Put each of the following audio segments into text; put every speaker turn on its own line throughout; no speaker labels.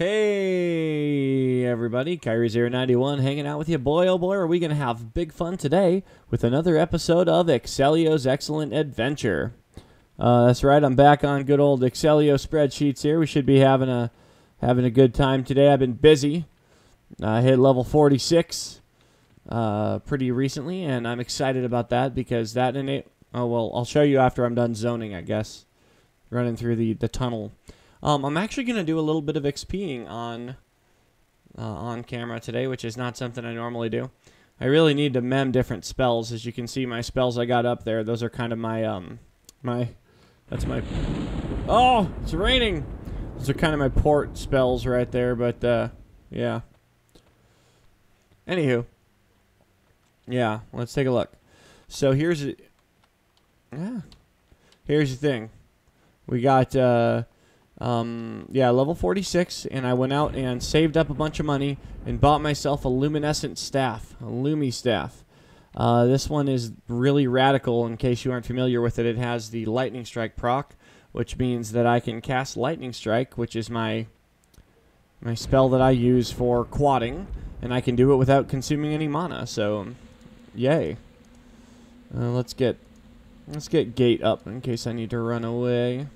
Hey everybody, Kairi091 hanging out with you. Boy oh boy, are we going to have big fun today with another episode of Excellio's Excellent Adventure. Uh, that's right, I'm back on good old Excelio spreadsheets here. We should be having a having a good time today. I've been busy. I hit level 46 uh, pretty recently, and I'm excited about that because that ena- Oh well, I'll show you after I'm done zoning, I guess. Running through the the tunnel. Um, I'm actually gonna do a little bit of XPing on uh, on camera today, which is not something I normally do. I really need to mem different spells. As you can see, my spells I got up there, those are kind of my um my that's my oh it's raining. Those are kind of my port spells right there, but uh, yeah. Anywho, yeah, let's take a look. So here's yeah, here's the thing. We got uh, um, yeah, level 46, and I went out and saved up a bunch of money and bought myself a luminescent staff, a Lumi staff. Uh, this one is really radical. In case you aren't familiar with it, it has the lightning strike proc, which means that I can cast lightning strike, which is my my spell that I use for quadding, and I can do it without consuming any mana. So, yay! Uh, let's get let's get gate up in case I need to run away.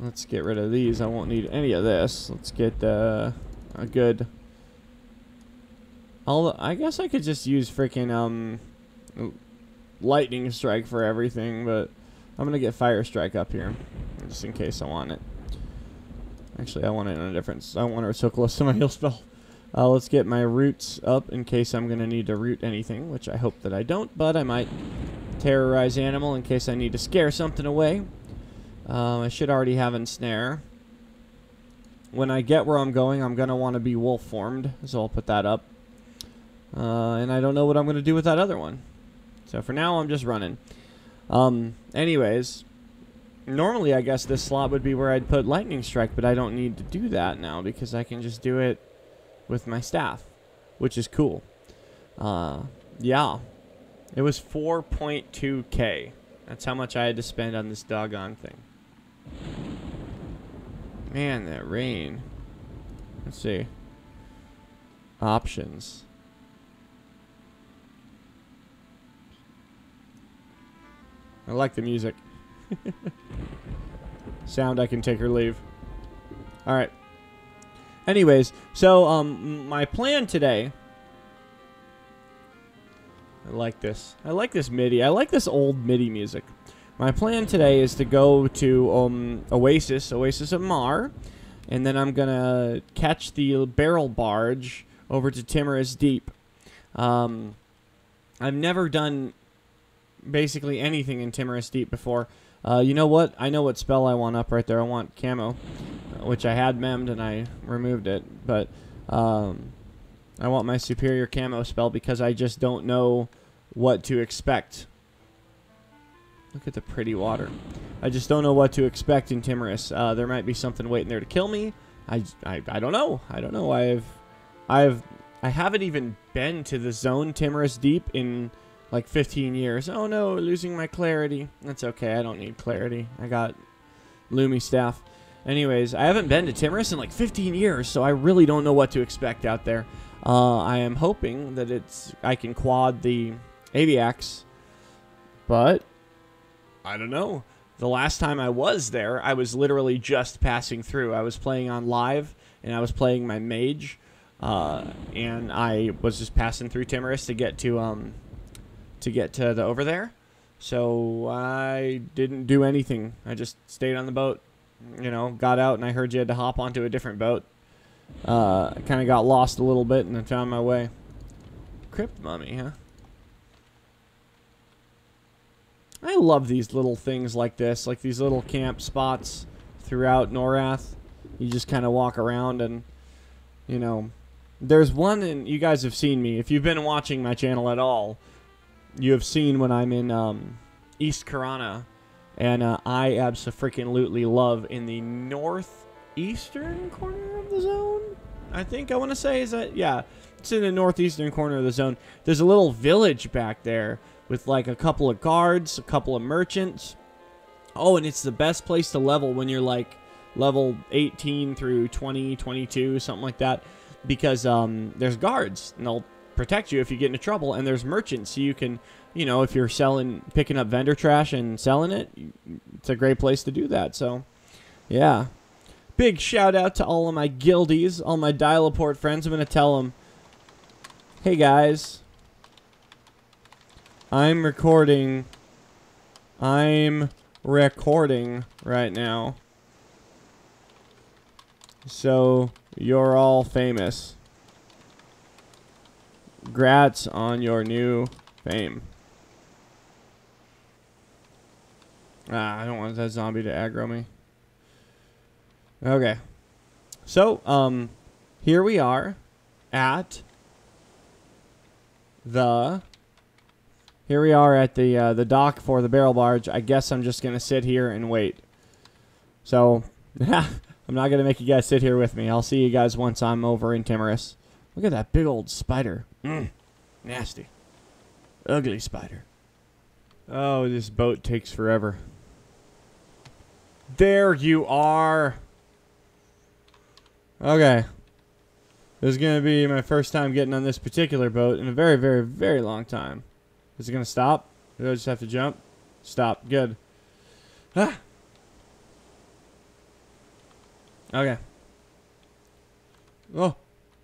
Let's get rid of these. I won't need any of this. Let's get uh, a good. I'll, I guess I could just use freaking um, lightning strike for everything, but I'm gonna get fire strike up here, just in case I want it. Actually, I want it in a different. I want it so close to my heal spell. Uh, let's get my roots up in case I'm gonna need to root anything, which I hope that I don't, but I might terrorize animal in case I need to scare something away. Um, I should already have ensnare. When I get where I'm going, I'm going to want to be wolf formed, so I'll put that up. Uh, and I don't know what I'm going to do with that other one. So for now, I'm just running. Um, anyways, normally I guess this slot would be where I'd put lightning strike, but I don't need to do that now because I can just do it with my staff, which is cool. Uh, yeah, it was 4.2k. That's how much I had to spend on this doggone thing. Man, that rain. Let's see. Options. I like the music. Sound I can take or leave. Alright. Anyways, so um my plan today I like this. I like this MIDI. I like this old MIDI music. My plan today is to go to um, Oasis, Oasis of Mar, and then I'm going to catch the barrel barge over to Timorous Deep. Um, I've never done basically anything in Timorous Deep before. Uh, you know what? I know what spell I want up right there. I want camo, which I had memmed and I removed it. But um, I want my superior camo spell because I just don't know what to expect Look at the pretty water. I just don't know what to expect in Timorous. Uh, there might be something waiting there to kill me. I, I, I don't know. I don't know. I've, I've, I haven't even been to the zone Timorous Deep in like 15 years. Oh no, losing my clarity. That's okay. I don't need clarity. I got Lumi staff. Anyways, I haven't been to Timorous in like 15 years, so I really don't know what to expect out there. Uh, I am hoping that it's I can quad the Aviaks, but I don't know. The last time I was there, I was literally just passing through. I was playing on live, and I was playing my mage, uh, and I was just passing through Timorous to get to um, to get to the over there. So I didn't do anything. I just stayed on the boat. You know, got out, and I heard you had to hop onto a different boat. Uh, kind of got lost a little bit, and then found my way. Crypt mummy, huh? I love these little things like this, like these little camp spots throughout Norrath. You just kind of walk around and, you know, there's one, and you guys have seen me. If you've been watching my channel at all, you have seen when I'm in um, East Karana, and uh, I absolutely love in the northeastern corner of the zone. I think I want to say is that yeah, it's in the northeastern corner of the zone. There's a little village back there with like a couple of guards, a couple of merchants. Oh, and it's the best place to level when you're like level 18 through 20, 22, something like that, because um, there's guards and they'll protect you if you get into trouble, and there's merchants, so you can, you know, if you're selling, picking up vendor trash and selling it, it's a great place to do that. So, yeah. Big shout out to all of my guildies, all my Dial-A-Port friends. I'm going to tell them, hey guys, I'm recording. I'm recording right now. So, you're all famous. Grats on your new fame. Ah, I don't want that zombie to aggro me. Okay. So, um, here we are at the here we are at the uh, the dock for the barrel barge. I guess I'm just gonna sit here and wait. So, I'm not gonna make you guys sit here with me. I'll see you guys once I'm over in Timorous. Look at that big old spider. Mm, nasty, ugly spider. Oh, this boat takes forever. There you are. Okay. This is to be my first time getting on this particular boat in a very, very, very long time. Is it going to stop? Do I just have to jump? Stop. Good. Ah. Okay. Oh.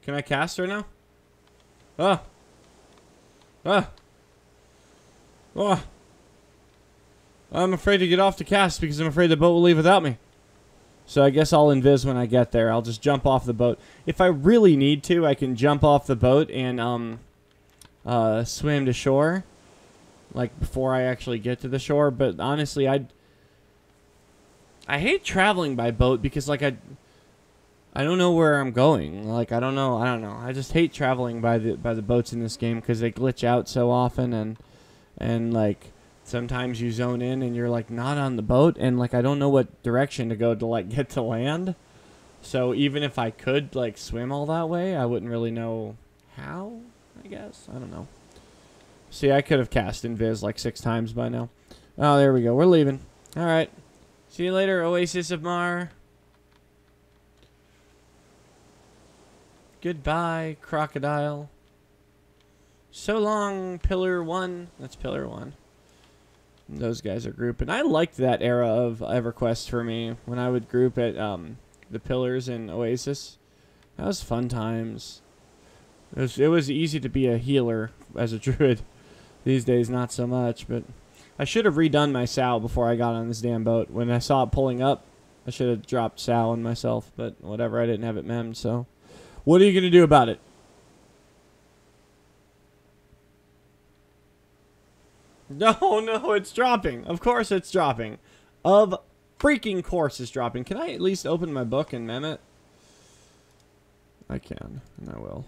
Can I cast right now? Ah. Ah. Oh. I'm afraid to get off the cast because I'm afraid the boat will leave without me. So I guess I'll invis when I get there. I'll just jump off the boat. If I really need to, I can jump off the boat and um, uh, swim to shore, like before I actually get to the shore. But honestly, I I hate traveling by boat because like I I don't know where I'm going. Like I don't know. I don't know. I just hate traveling by the by the boats in this game because they glitch out so often and and like sometimes you zone in and you're like not on the boat and like I don't know what direction to go to like get to land. So even if I could like swim all that way, I wouldn't really know how, I guess. I don't know. See, I could have cast Invis like six times by now. Oh, there we go. We're leaving. All right. See you later, Oasis of Mar. Goodbye, crocodile. So long, Pillar 1. That's Pillar 1. Those guys are grouping. I liked that era of EverQuest for me when I would group at um, the Pillars and Oasis. That was fun times. It was, it was easy to be a healer as a druid. These days, not so much. But I should have redone my Sal before I got on this damn boat. When I saw it pulling up, I should have dropped Sal and myself. But whatever, I didn't have it memmed. So, what are you gonna do about it? No, no, it's dropping. Of course it's dropping. Of freaking course it's dropping. Can I at least open my book and mem it? I can, and I will.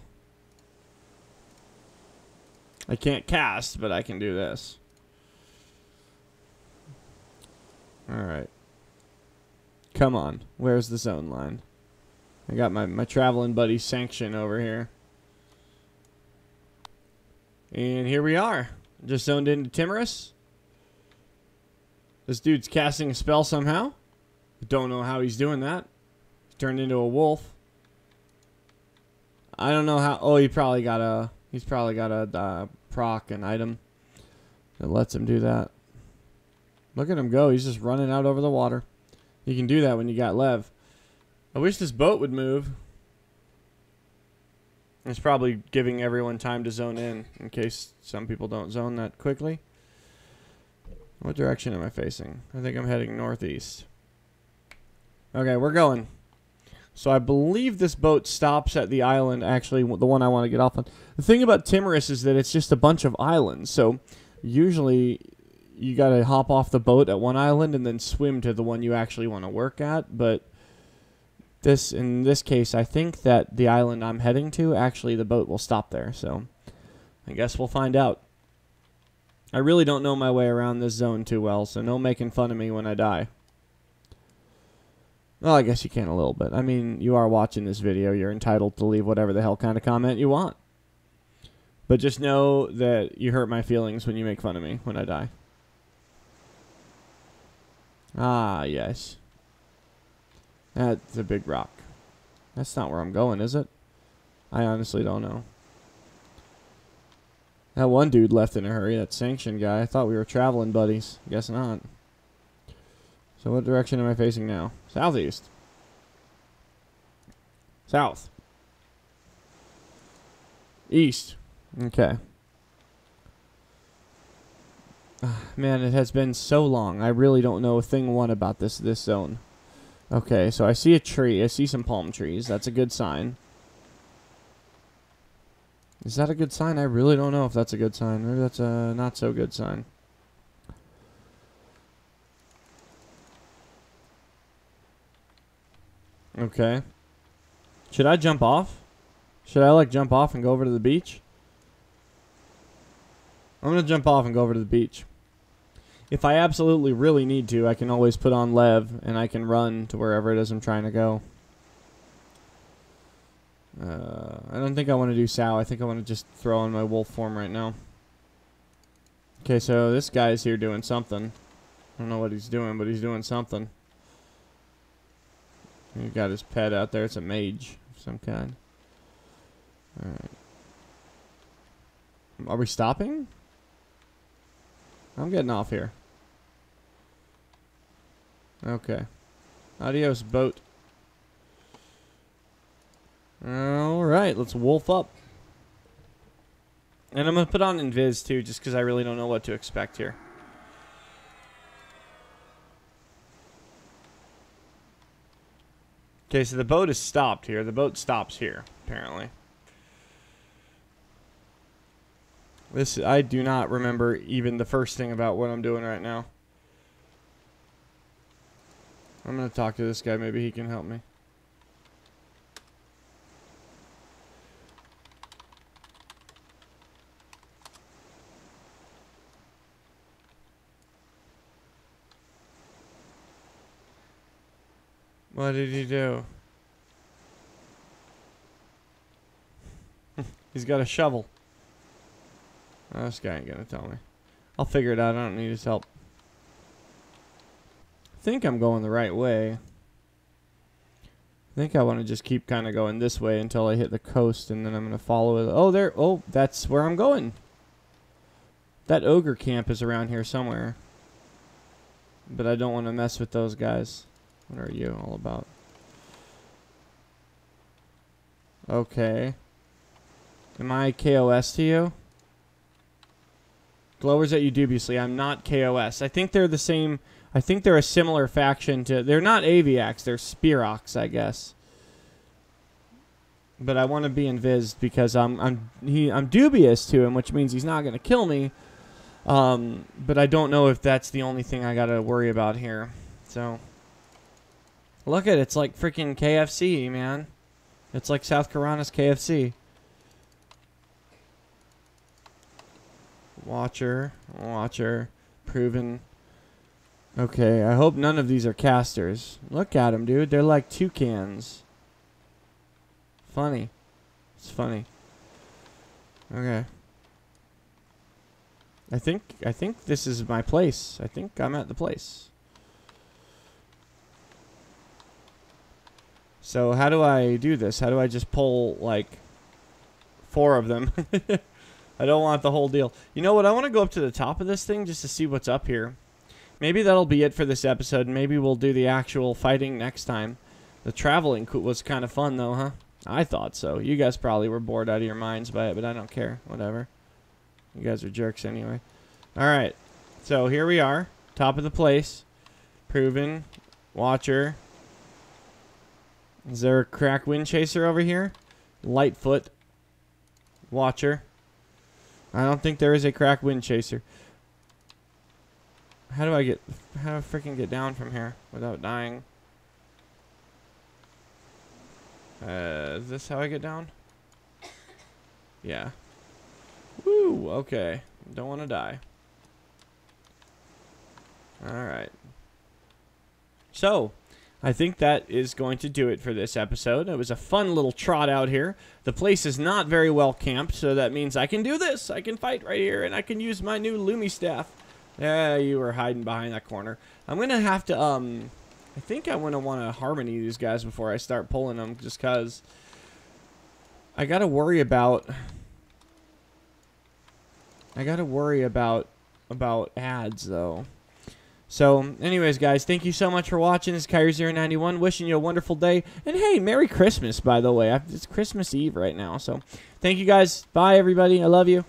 I can't cast, but I can do this. Alright. Come on. Where's the zone line? I got my, my traveling buddy Sanction over here. And here we are. Just zoned into Timorous. This dude's casting a spell somehow. Don't know how he's doing that. He's turned into a wolf. I don't know how. Oh, he probably got a. He's probably got a uh, proc and item that lets him do that. Look at him go. He's just running out over the water. You can do that when you got Lev. I wish this boat would move. It's probably giving everyone time to zone in in case some people don't zone that quickly. What direction am I facing? I think I'm heading northeast. Okay, we're going. So I believe this boat stops at the island, actually, the one I want to get off on. The thing about Timorous is that it's just a bunch of islands. So usually you got to hop off the boat at one island and then swim to the one you actually want to work at. But this in this case, I think that the island I'm heading to, actually the boat will stop there. So I guess we'll find out. I really don't know my way around this zone too well, so no making fun of me when I die. Well, I guess you can a little bit. I mean, you are watching this video. You're entitled to leave whatever the hell kind of comment you want. But just know that you hurt my feelings when you make fun of me when I die. Ah, yes. That's a big rock. That's not where I'm going, is it? I honestly don't know. That one dude left in a hurry, that sanction guy. I thought we were traveling buddies. Guess not. So what direction am I facing now? Southeast. South. East. Okay. Man, it has been so long. I really don't know a thing one about this this zone. Okay, so I see a tree. I see some palm trees. That's a good sign. Is that a good sign? I really don't know if that's a good sign. Maybe that's a not so good sign. Okay. Should I jump off? Should I like jump off and go over to the beach? I'm going to jump off and go over to the beach. If I absolutely really need to, I can always put on Lev and I can run to wherever it is I'm trying to go. Uh, I don't think I want to do Sal. I think I want to just throw on my wolf form right now. Okay, so this guy's here doing something. I don't know what he's doing, but he's doing something. He's got his pet out there. It's a mage of some kind. Alright. Are we stopping? I'm getting off here. Okay. Adios, boat. Alright, let's wolf up. And I'm going to put on Invis too, just because I really don't know what to expect here. Okay, so the boat is stopped here. The boat stops here, apparently. This I do not remember even the first thing about what I'm doing right now. I'm going to talk to this guy. Maybe he can help me. What did he do? He's got a shovel. This guy ain't gonna tell me. I'll figure it out. I don't need his help. I think I'm going the right way. I think I want to just keep kind of going this way until I hit the coast, and then I'm going to follow it. Oh, there. Oh, that's where I'm going. That ogre camp is around here somewhere. But I don't want to mess with those guys. What are you all about? Okay. Am I KOS to you? Glowers at you dubiously. I'm not KOS. I think they're the same. I think they're a similar faction to. They're not Aviaks. They're Spearox, I guess. But I want to be invis because I'm I'm he I'm dubious to him, which means he's not gonna kill me. Um, but I don't know if that's the only thing I gotta worry about here. So. Look at it. It's like freaking KFC, man. It's like South Karana's KFC. Watcher. Watcher. Proven. Okay, I hope none of these are casters. Look at them, dude. They're like toucans. Funny. It's funny. Okay. I think I think this is my place. I think I'm at the place. So how do I do this? How do I just pull, like, four of them? I don't want the whole deal. You know what? I want to go up to the top of this thing just to see what's up here. Maybe that'll be it for this episode. Maybe we'll do the actual fighting next time. The traveling was kind of fun, though, huh? I thought so. You guys probably were bored out of your minds by it, but I don't care. Whatever. You guys are jerks anyway. All right. So here we are. Top of the place. Proven. Watcher. Is there a crack wind chaser over here? Lightfoot. Watcher. I don't think there is a crack wind chaser. How do I get... How do I freaking get down from here without dying? Uh, is this how I get down? Yeah. Woo, okay. Don't want to die. Alright. So, I think that is going to do it for this episode. It was a fun little trot out here. The place is not very well camped, so that means I can do this. I can fight right here, and I can use my new Lumi staff. Yeah, you were hiding behind that corner. I'm going to have to, um... I think I want to want to harmony these guys before I start pulling them, just cause I gotta worry about. I gotta worry about about ads though. So, anyways, guys, thank you so much for watching. This is Kairi091 wishing you a wonderful day. And hey, Merry Christmas, by the way. It's Christmas Eve right now. So, thank you guys. Bye, everybody. I love you.